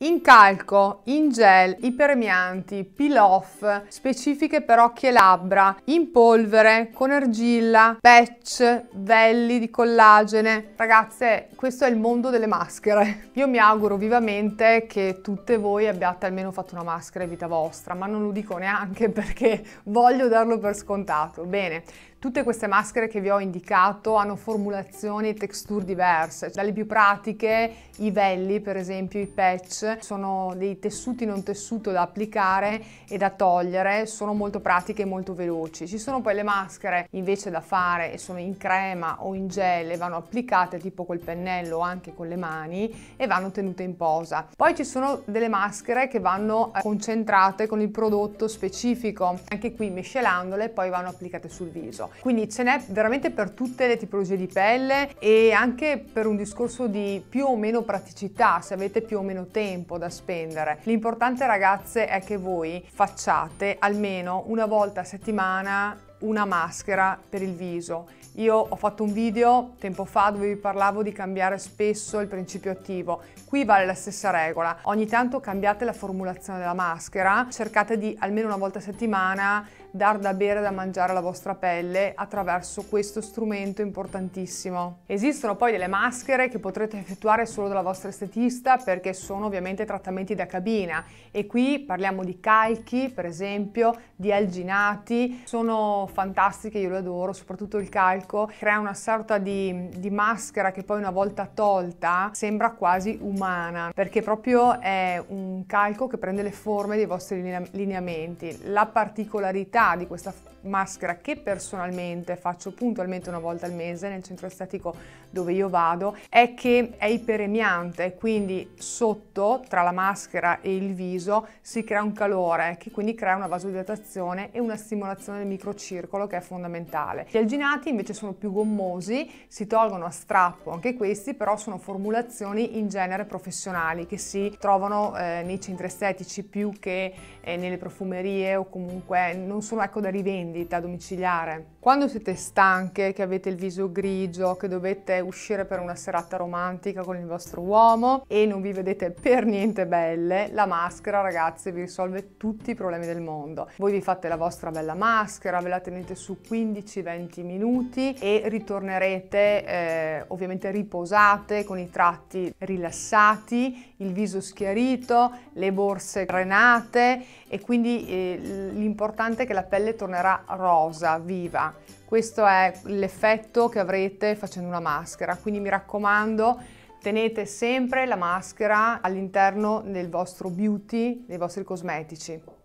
In calco, in gel, ipermeanti, peel off, specifiche per occhi e labbra, in polvere, con argilla, patch, velli di collagene. Ragazze, questo è il mondo delle maschere. Io mi auguro vivamente che tutte voi abbiate almeno fatto una maschera in vita vostra, ma non lo dico neanche perché voglio darlo per scontato. Bene, Tutte queste maschere che vi ho indicato hanno formulazioni e texture diverse, dalle più pratiche i velli per esempio, i patch, sono dei tessuti non tessuto da applicare e da togliere, sono molto pratiche e molto veloci. Ci sono poi le maschere invece da fare e sono in crema o in gel e vanno applicate tipo col pennello o anche con le mani e vanno tenute in posa. Poi ci sono delle maschere che vanno concentrate con il prodotto specifico, anche qui miscelandole poi vanno applicate sul viso. Quindi ce n'è veramente per tutte le tipologie di pelle e anche per un discorso di più o meno praticità, se avete più o meno tempo da spendere. L'importante ragazze è che voi facciate almeno una volta a settimana una maschera per il viso. Io ho fatto un video tempo fa dove vi parlavo di cambiare spesso il principio attivo. Qui vale la stessa regola. Ogni tanto cambiate la formulazione della maschera, cercate di almeno una volta a settimana dar da bere e da mangiare alla vostra pelle attraverso questo strumento importantissimo. Esistono poi delle maschere che potrete effettuare solo dalla vostra estetista perché sono ovviamente trattamenti da cabina e qui parliamo di calchi per esempio, di alginati, sono fantastiche, io le adoro, soprattutto il calco, crea una sorta di, di maschera che poi una volta tolta sembra quasi umana perché proprio è un calco che prende le forme dei vostri lineamenti. La particolarità qualità di questa maschera che personalmente faccio puntualmente una volta al mese nel centro estetico dove io vado è che è iperemiante quindi sotto tra la maschera e il viso si crea un calore che quindi crea una vasodilatazione e una stimolazione del microcircolo che è fondamentale. Gli alginati invece sono più gommosi, si tolgono a strappo anche questi però sono formulazioni in genere professionali che si trovano eh, nei centri estetici più che eh, nelle profumerie o comunque non sono ecco da rivendita domiciliare. Quando siete stanche, che avete il viso grigio, che dovete uscire per una serata romantica con il vostro uomo e non vi vedete per niente belle, la maschera ragazzi vi risolve tutti i problemi del mondo. Voi vi fate la vostra bella maschera, ve la tenete su 15-20 minuti e ritornerete eh, ovviamente riposate con i tratti rilassati, il viso schiarito, le borse drenate e quindi eh, l'importante è che la pelle tornerà rosa, viva. Questo è l'effetto che avrete facendo una maschera, quindi mi raccomando tenete sempre la maschera all'interno del vostro beauty, dei vostri cosmetici.